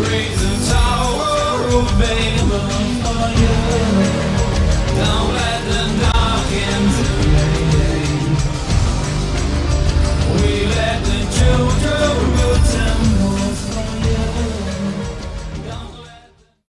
raise a tower of Babel